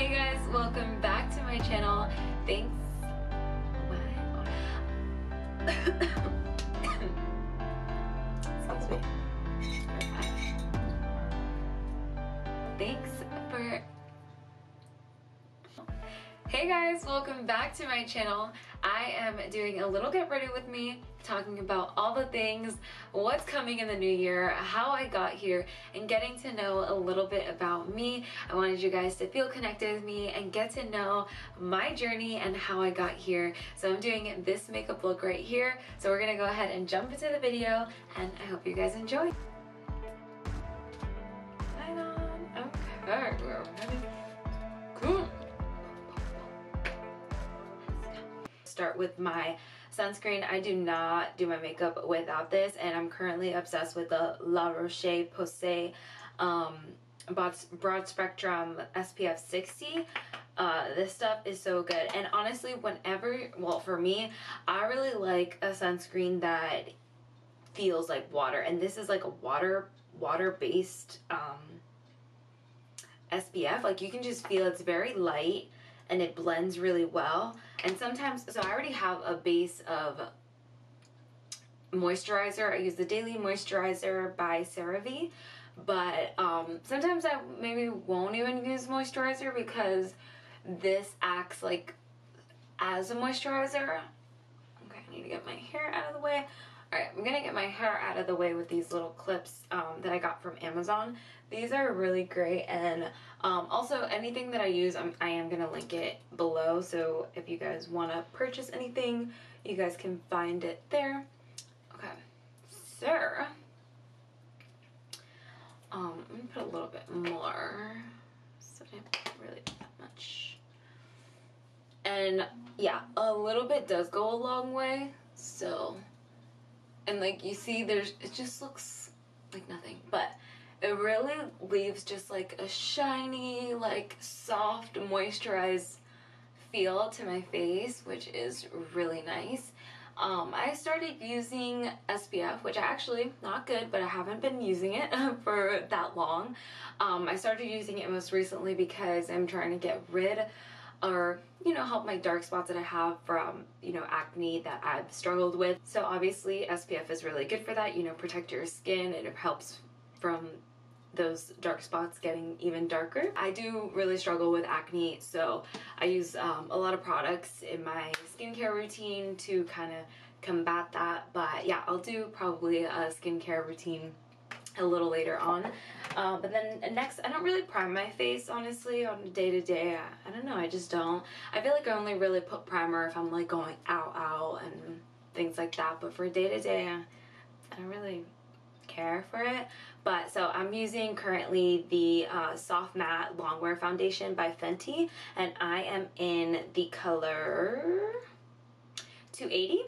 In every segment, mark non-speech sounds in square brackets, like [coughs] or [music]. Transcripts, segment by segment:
Hey guys, welcome back to my channel. Thanks. [coughs] Excuse me. [laughs] Thanks Hey guys, welcome back to my channel. I am doing a little get ready with me, talking about all the things, what's coming in the new year, how I got here, and getting to know a little bit about me. I wanted you guys to feel connected with me and get to know my journey and how I got here. So I'm doing this makeup look right here. So we're gonna go ahead and jump into the video and I hope you guys enjoy. Hang on. Okay, we're ready. Start with my sunscreen. I do not do my makeup without this and I'm currently obsessed with the La Roche-Posay um, broad, spectrum SPF 60. Uh, this stuff is so good and honestly whenever, well for me, I really like a sunscreen that feels like water and this is like a water water based um, SPF like you can just feel it's very light and it blends really well. And sometimes, so I already have a base of moisturizer. I use the Daily Moisturizer by CeraVe. But um, sometimes I maybe won't even use moisturizer because this acts like as a moisturizer. Okay, I need to get my hair out of the way. I'm gonna get my hair out of the way with these little clips um, that I got from Amazon. These are really great and um, also anything that I use, I'm, I am gonna link it below. So if you guys wanna purchase anything, you guys can find it there. Okay, so um, I'm gonna put a little bit more. So really that much. And yeah, a little bit does go a long way. So and like you see there's it just looks like nothing but it really leaves just like a shiny like soft moisturized feel to my face which is really nice um, I started using SPF, which I actually not good, but I haven't been using it [laughs] for that long. Um, I started using it most recently because I'm trying to get rid or you know help my dark spots that I have from you know acne that I've struggled with so obviously SPF is really good for that you know protect your skin and it helps from those dark spots getting even darker. I do really struggle with acne so I use um, a lot of products in my skincare routine to kind of combat that but yeah I'll do probably a skincare routine a little later on. Uh, but then next, I don't really prime my face, honestly, on day to day. I, I, don't know, I just don't. I feel like I only really put primer if I'm like going out, out and things like that. But for day to day, I, I don't really care for it. But so I'm using currently the uh, Soft Matte Longwear Foundation by Fenty. And I am in the color 280.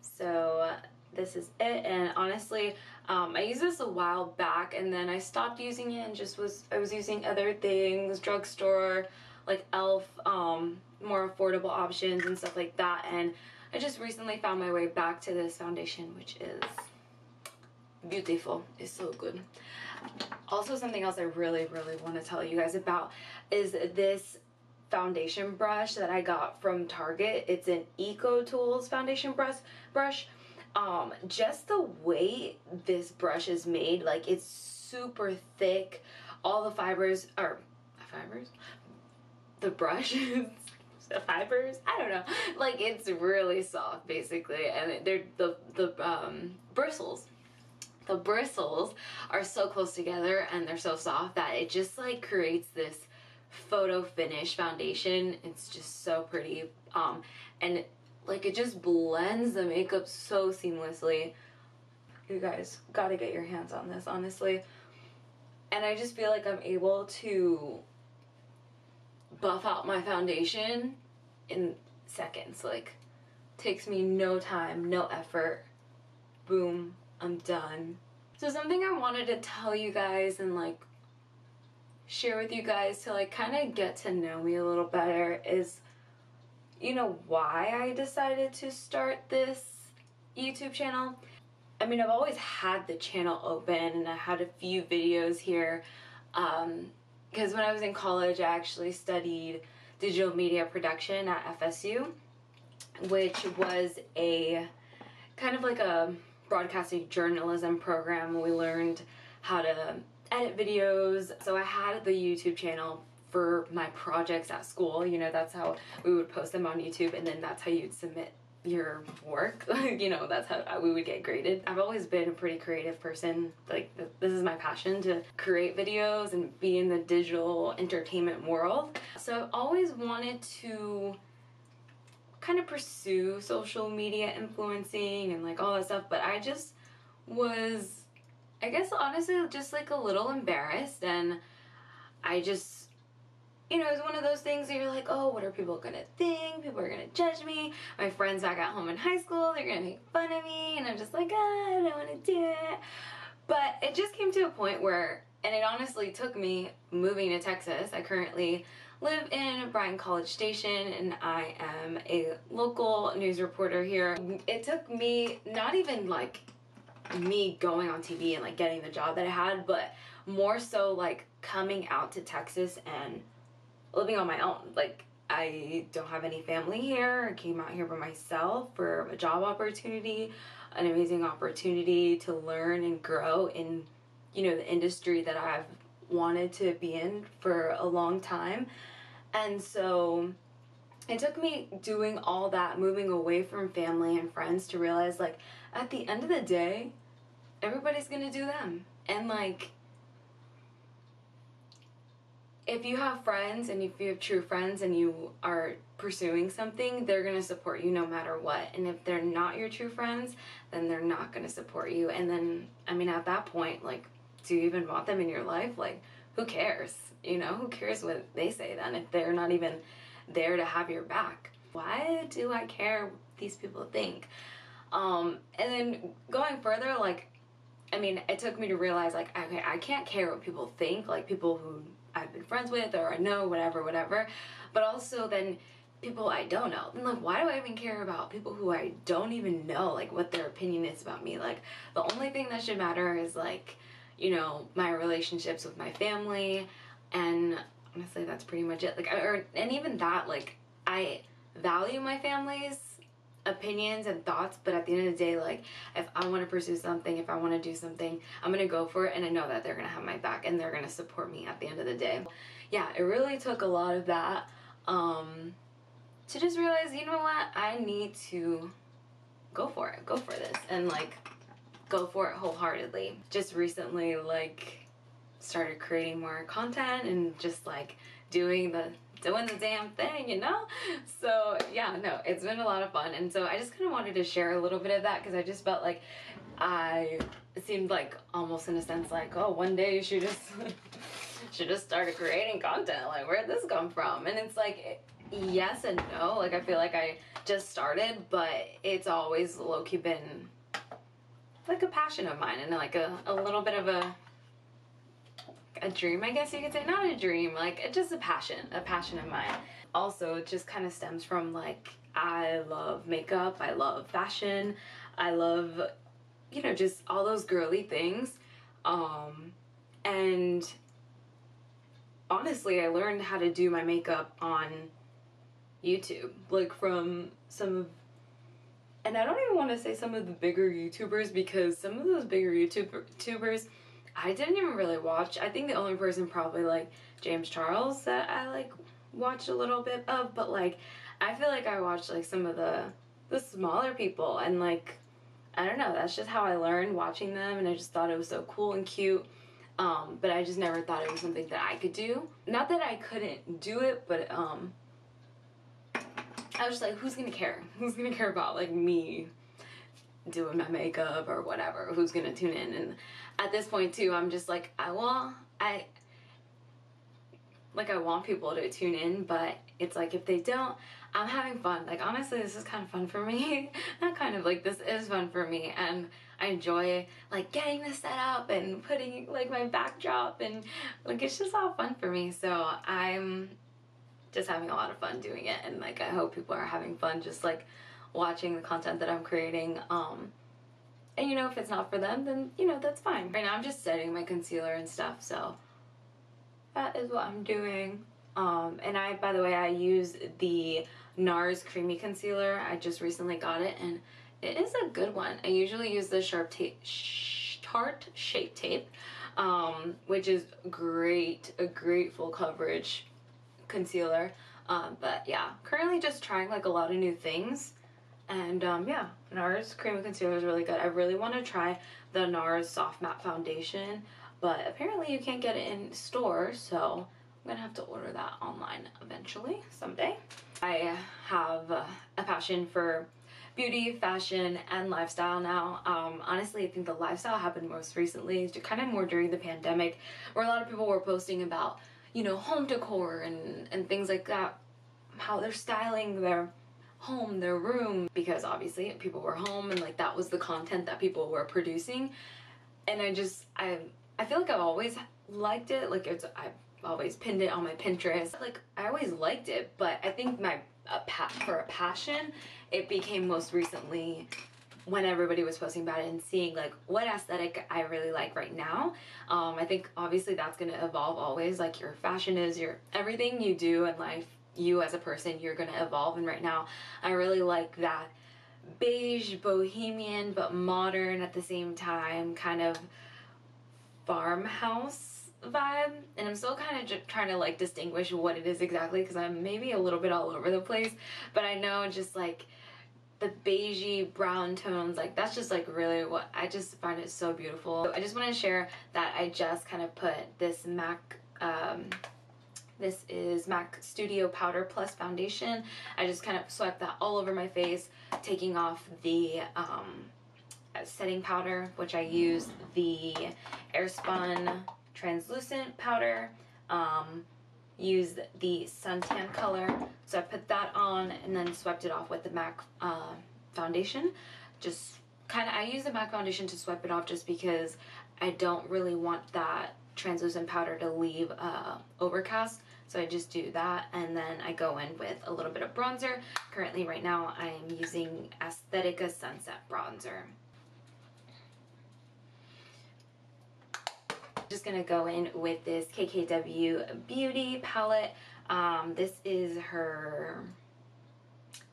So this is it. And honestly um, I used this a while back and then I stopped using it and just was I was using other things drugstore like elf um, more affordable options and stuff like that. And I just recently found my way back to this foundation which is beautiful. It's so good. Also something else I really really want to tell you guys about is this foundation brush that I got from Target. It's an Eco Tools foundation brush brush um just the way this brush is made like it's super thick. All the fibers are fibers? The brush [laughs] the fibers? I don't know. Like it's really soft basically and they're the the um bristles. The bristles are so close together and they're so soft that it just like creates this photo finish foundation. It's just so pretty. Um and like it just blends the makeup so seamlessly. You guys gotta get your hands on this, honestly. And I just feel like I'm able to buff out my foundation in seconds. Like, takes me no time, no effort. Boom, I'm done. So something I wanted to tell you guys and like share with you guys to like kind of get to know me a little better is you know why I decided to start this YouTube channel. I mean, I've always had the channel open and I had a few videos here, um, because when I was in college, I actually studied digital media production at FSU, which was a kind of like a broadcasting journalism program. We learned how to edit videos. So I had the YouTube channel for my projects at school. You know, that's how we would post them on YouTube, and then that's how you'd submit your work. [laughs] you know, that's how we would get graded. I've always been a pretty creative person. Like, this is my passion to create videos and be in the digital entertainment world. So I've always wanted to kind of pursue social media influencing and like all that stuff, but I just was, I guess, honestly, just like a little embarrassed and I just you know, it's one of those things that you're like, oh, what are people gonna think? People are gonna judge me. My friends back at home in high school, they're gonna make fun of me. And I'm just like, ah, I don't wanna do it. But it just came to a point where, and it honestly took me moving to Texas. I currently live in Bryan College Station and I am a local news reporter here. It took me not even like me going on TV and like getting the job that I had, but more so like coming out to Texas and living on my own. Like, I don't have any family here. I came out here by myself for a job opportunity, an amazing opportunity to learn and grow in, you know, the industry that I've wanted to be in for a long time. And so it took me doing all that, moving away from family and friends to realize, like, at the end of the day, everybody's gonna do them. And, like, if you have friends and if you have true friends and you are pursuing something, they're going to support you no matter what. And if they're not your true friends, then they're not going to support you. And then, I mean, at that point, like, do you even want them in your life? Like, who cares? You know, who cares what they say then if they're not even there to have your back? Why do I care what these people think? Um, and then going further, like, I mean, it took me to realize, like, okay, I can't care what people think, like, people who I've been friends with or I know, whatever, whatever. But also then people I don't know. And like, why do I even care about people who I don't even know, like what their opinion is about me? Like, the only thing that should matter is like, you know, my relationships with my family, and honestly, that's pretty much it. Like, or and even that, like, I value my family's opinions and thoughts, but at the end of the day, like if I want to pursue something, if I want to do something, I'm gonna go for it, and I know that they're gonna have my back and they're gonna support me at the end of the day. Yeah, it really took a lot of that um, to just realize, you know what, I need to go for it, go for this, and like go for it wholeheartedly. Just recently, like started creating more content and just like doing the doing the damn thing, you know? So yeah, no, it's been a lot of fun. And so I just kind of wanted to share a little bit of that because I just felt like I seemed like almost in a sense like, oh, one day you should just [laughs] should just started creating content. Like, where'd this come from? And it's like, yes and no. Like, I feel like I just started, but it's always low key been like a passion of mine and like a, a little bit of a a dream, I guess you could say. Not a dream, like just a passion, a passion of mine. Also, it just kind of stems from like I love makeup, I love fashion, I love, you know, just all those girly things. Um, and honestly, I learned how to do my makeup on YouTube, like from some of and I don't even want to say some of the bigger YouTubers because some of those bigger YouTubers I didn't even really watch. I think the only person probably like James Charles that I like watched a little bit of, but like I feel like I watched like some of the the smaller people and like I don't know, that's just how I learned watching them and I just thought it was so cool and cute. Um, but I just never thought it was something that I could do. Not that I couldn't do it, but um I was just like, who's gonna care? [laughs] Who's gonna care about like me doing my makeup or whatever? Who's gonna tune in? And at this point too, I'm just like, I want, I, like I want people to tune in, but it's like if they don't, I'm having fun. Like honestly, this is kind of fun for me. [laughs] Not kind of like this is fun for me, and I enjoy like getting this set up and putting like my backdrop and like it's just all fun for me. So I'm just having a lot of fun doing it, and like I hope people are having fun just like watching the content that I'm creating. Um, and you know, if it's not for them, then you know, that's fine. Right now I'm just setting my concealer and stuff, so that is what I'm doing. Um, and I, by the way, I use the NARS Creamy Concealer. I just recently got it and it is a good one. I usually use the Sharp Tape, Tarte Shape Tape, um, which is great, a great full coverage concealer. Um, but yeah, currently just trying like a lot of new things. And um, yeah, NARS Creamy Concealer is really good. I really want to try the NARS Soft Matte Foundation, but apparently you can't get it in store, so I'm gonna have to order that online eventually, someday. I have a passion for beauty, fashion, and lifestyle now. Um, honestly, I think the lifestyle happened most recently, kind of more during the pandemic, where a lot of people were posting about, you know, home decor and, and things like that, how they're styling their home, their room, because obviously people were home and like that was the content that people were producing. And I just, I, I feel like I've always liked it. Like it's, I've always pinned it on my Pinterest. Like I always liked it, but I think my, a pa for a passion, it became most recently when everybody was posting about it and seeing like what aesthetic I really like right now. Um, I think obviously that's gonna evolve always. Like your fashion is your everything you do in life you as a person, you're gonna evolve. And right now, I really like that beige, bohemian, but modern at the same time, kind of farmhouse vibe. And I'm still kind of trying to like distinguish what it is exactly because I'm maybe a little bit all over the place. But I know just like the beigey brown tones like that's just like really what I just find it so beautiful. I just want to share that I just kind of put this MAC um, this is MAC Studio Powder Plus Foundation. I just kind of swipe that all over my face, taking off the um, setting powder, which I use the Airspun Translucent Powder. Um, use the suntan color. So I put that on and then swept it off with the MAC uh, foundation. Just kind of, I use the MAC foundation to swipe it off just because I don't really want that translucent powder to leave uh, overcast. So I just do that and then I go in with a little bit of bronzer. Currently right now I'm using Aesthetica Sunset Bronzer. Just gonna go in with this KKW Beauty palette. Um, this is her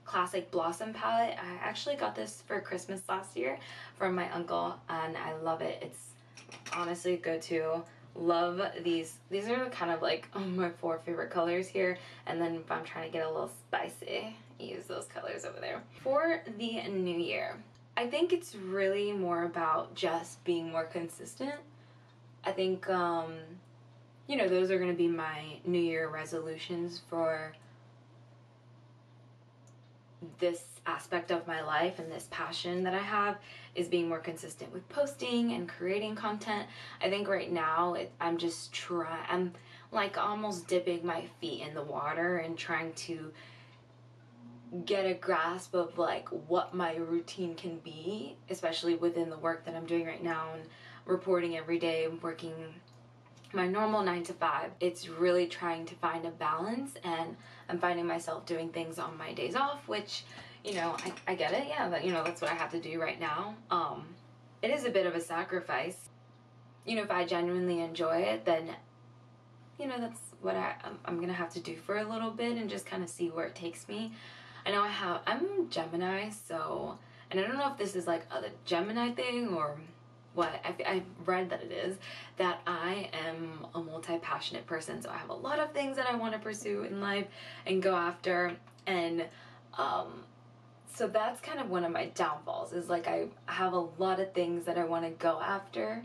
classic blossom palette. I actually got this for Christmas last year from my uncle and I love it. It's honestly a go-to love these. These are kind of like [laughs] my four favorite colors here. And then if I'm trying to get a little spicy, use those colors over there. For the new year, I think it's really more about just being more consistent. I think, um, you know, those are going to be my new year resolutions for this aspect of my life and this passion that I have is being more consistent with posting and creating content. I think right now it, I'm just trying, I'm like almost dipping my feet in the water and trying to get a grasp of like what my routine can be, especially within the work that I'm doing right now and reporting every day, and working my normal nine to five. It's really trying to find a balance and I'm finding myself doing things on my days off, which, you know, I, I get it. Yeah, you know, that's what I have to do right now. Um, it is a bit of a sacrifice. You know, if I genuinely enjoy it, then, you know, that's what I, I'm, I'm gonna have to do for a little bit and just kind of see where it takes me. I know I have, I'm Gemini, so, and I don't know if this is like a Gemini thing or what I, I read that it is that I am a multi-passionate person. So I have a lot of things that I want to pursue in life and go after. And um so that's kind of one of my downfalls is like I have a lot of things that I want to go after.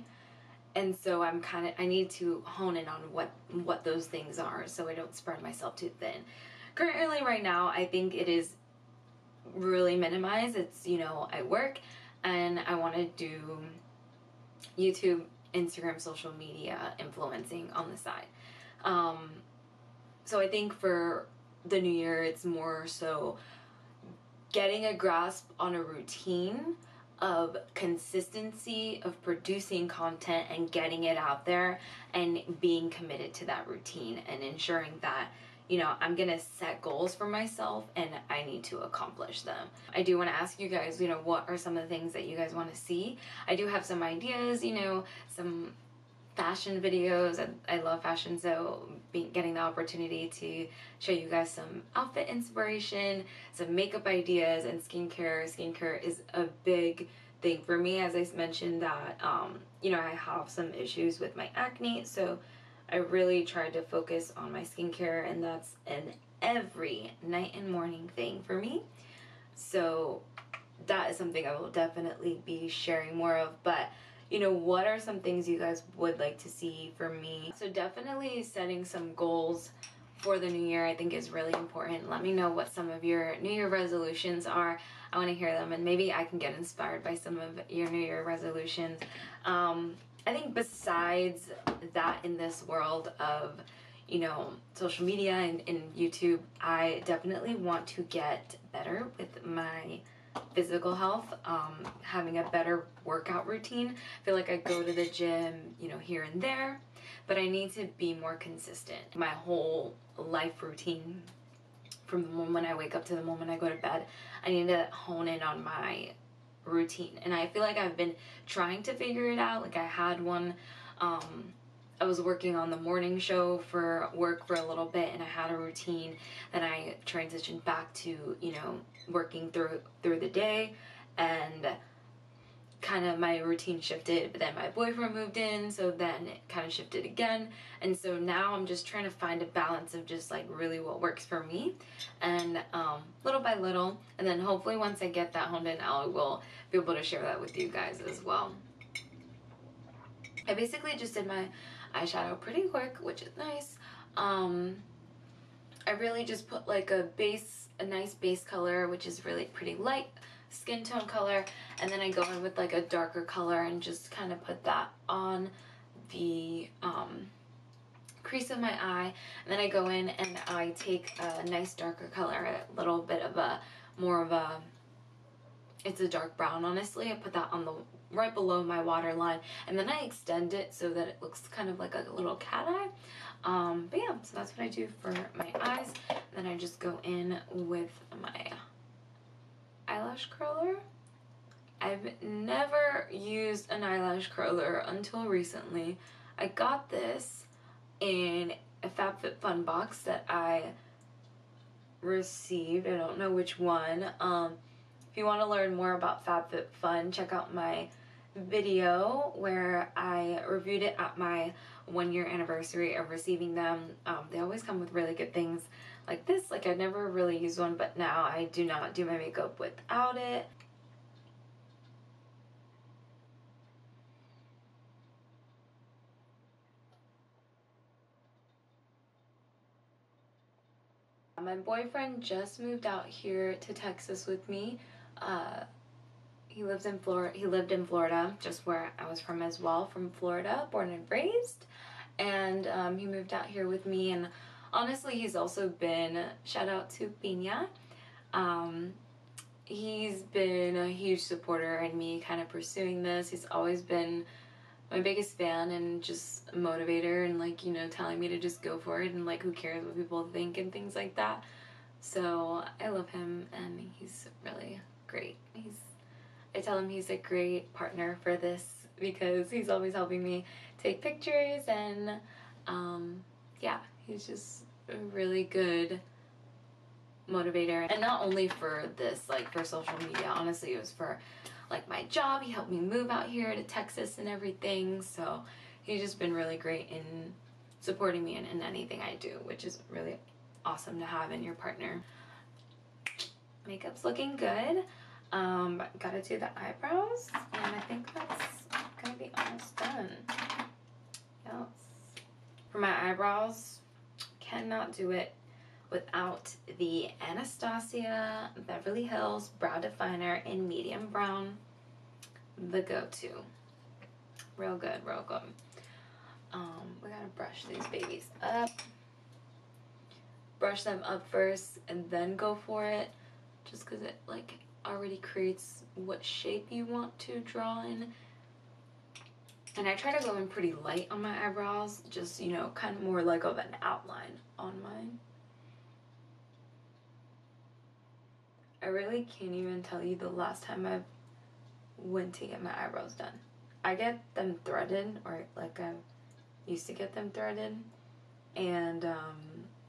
And so I'm kind of I need to hone in on what what those things are so I don't spread myself too thin. Currently right now I think it is really minimized. It's you know I work and I want to do YouTube, Instagram, social media influencing on the side. Um, so I think for the new year, it's more so getting a grasp on a routine of consistency of producing content and getting it out there and being committed to that routine and ensuring that you know, I'm gonna set goals for myself and I need to accomplish them. I do wanna ask you guys, you know, what are some of the things that you guys wanna see? I do have some ideas, you know, some fashion videos. I, I love fashion, so being, getting the opportunity to show you guys some outfit inspiration, some makeup ideas, and skincare. Skincare is a big thing for me, as I mentioned that um, you know I have some issues with my acne, so I really tried to focus on my skincare, and that's an every night and morning thing for me. So that is something I will definitely be sharing more of, but you know, what are some things you guys would like to see for me? So definitely setting some goals for the new year I think is really important. Let me know what some of your new year resolutions are. I want to hear them and maybe I can get inspired by some of your new year resolutions. Um, I think besides that in this world of you know social media and, and YouTube, I definitely want to get better with my physical health, um, having a better workout routine. I feel like I go to the gym, you know, here and there, but I need to be more consistent. My whole life routine from the moment I wake up to the moment I go to bed, I need to hone in on my routine. And I feel like I've been trying to figure it out. Like I had one um, I was working on the morning show for work for a little bit and I had a routine. Then I transitioned back to, you know, working through through the day and kind of my routine shifted but then my boyfriend moved in so then it kind of shifted again. And so now i'm just trying to find a balance of just like really what works for me and um, little by little. And then hopefully once i get that honed in i will be able to share that with you guys as well. I basically just did my eyeshadow pretty quick, which is nice. Um, I really just put like a base, a nice base color, which is really pretty light skin tone color. And then I go in with like a darker color and just kind of put that on the um, crease of my eye. And then I go in and I take a nice darker color, a little bit of a, more of a, it's a dark brown honestly. I put that on the right below my waterline and then I extend it so that it looks kind of like a little cat eye um, but yeah so that's what I do for my eyes then I just go in with my eyelash curler. I've never used an eyelash curler until recently. I got this in a FabFitFun box that I received. I don't know which one. Um, if you want to learn more about FabFitFun, check out my video where I reviewed it at my one year anniversary of receiving them. Um, they always come with really good things like this. Like I never really used one, but now I do not do my makeup without it. My boyfriend just moved out here to Texas with me. Uh, he lives in Florida. He lived in Florida, just where I was from as well, from Florida, born and raised. And um, he moved out here with me. And honestly, he's also been shout out to Pina. Um, he's been a huge supporter in me kind of pursuing this. He's always been my biggest fan and just motivator and like you know telling me to just go for it and like who cares what people think and things like that. So I love him and he's really great. He's I tell him he's a great partner for this because he's always helping me take pictures and um, yeah, he's just a really good motivator. And not only for this, like for social media, honestly, it was for like my job. He helped me move out here to Texas and everything. So he's just been really great in supporting me in, in anything I do, which is really awesome to have in your partner. Makeup's looking good. Um, gotta do the eyebrows, and I think that's gonna be almost done. Yes. For my eyebrows, cannot do it without the Anastasia Beverly Hills Brow Definer in medium brown. The go-to. Real good, real good. Um, we gotta brush these babies up. Brush them up first and then go for it. Just because it like already creates what shape you want to draw in. And I try to go in pretty light on my eyebrows, just, you know, kind of more like of an outline on mine. I really can't even tell you the last time I went to get my eyebrows done. I get them threaded or like I've used to get them threaded. And um,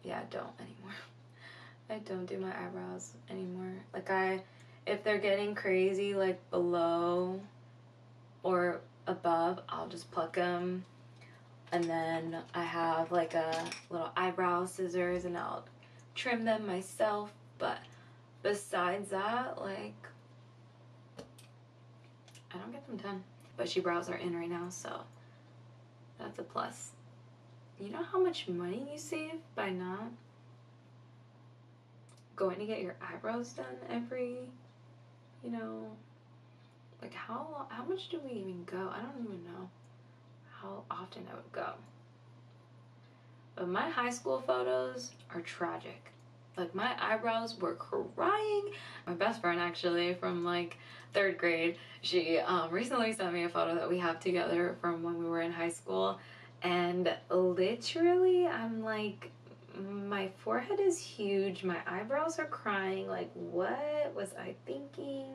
yeah, I don't anymore. [laughs] I don't do my eyebrows anymore. Like I, if they're getting crazy like below or above, I'll just pluck them. And then I have like a little eyebrow scissors and I'll trim them myself. But besides that, like, I don't get them done. But she brows are in right now, so that's a plus. You know how much money you save by not going to get your eyebrows done every, you know, like how long, how much do we even go? I don't even know how often I would go. But my high school photos are tragic. Like my eyebrows were crying. My best friend actually from like third grade, she um, recently sent me a photo that we have together from when we were in high school. And literally, I'm like, my forehead is huge. My eyebrows are crying. Like, what was I thinking?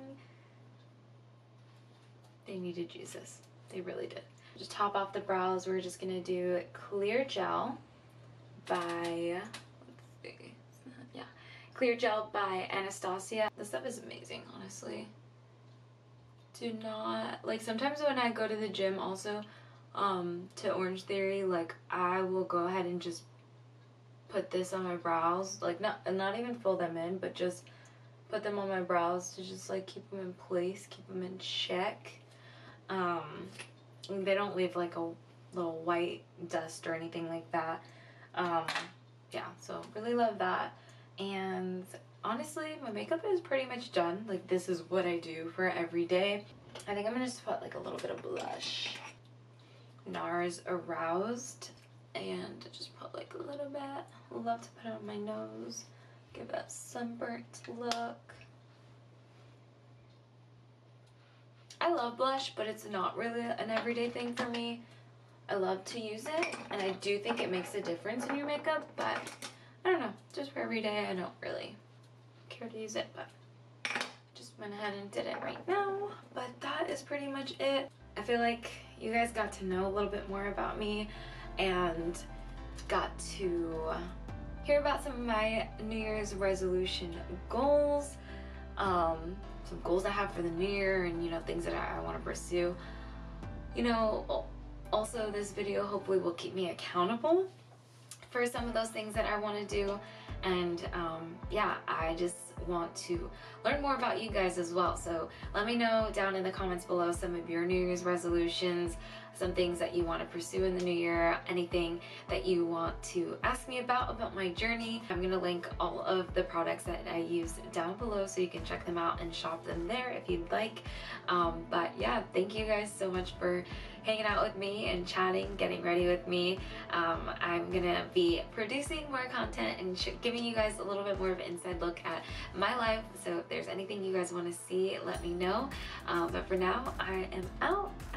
They needed Jesus. They really did. To top off the brows. We're just gonna do Clear Gel by, yeah, Clear Gel by Anastasia. This stuff is amazing, honestly. Do not, like sometimes when I go to the gym also, um, to Orange Theory, like I will go ahead and just put this on my brows, like not, not even fill them in, but just put them on my brows to just like keep them in place, keep them in check. Um, they don't leave like a little white dust or anything like that. Um, yeah, so really love that. And honestly, my makeup is pretty much done. Like this is what I do for every day. I think I'm gonna just put like a little bit of blush. NARS Aroused and just put like a little bit. Love to put it on my nose. Give that sunburnt look. I love blush, but it's not really an everyday thing for me. I love to use it, and I do think it makes a difference in your makeup, but I don't know, just for every day, I don't really care to use it, but just went ahead and did it right now. But that is pretty much it. I feel like you guys got to know a little bit more about me and got to hear about some of my New Year's resolution goals. Um, some goals I have for the new year and you know things that I, I want to pursue. You know, also this video hopefully will keep me accountable for some of those things that I want to do and um, yeah I just want to learn more about you guys as well so let me know down in the comments below some of your New Year's resolutions some things that you want to pursue in the new year, anything that you want to ask me about, about my journey. I'm going to link all of the products that I use down below so you can check them out and shop them there if you'd like. Um, but yeah, thank you guys so much for hanging out with me and chatting, getting ready with me. Um, I'm gonna be producing more content and giving you guys a little bit more of an inside look at my life. So if there's anything you guys want to see, let me know. Um, but for now, I am out.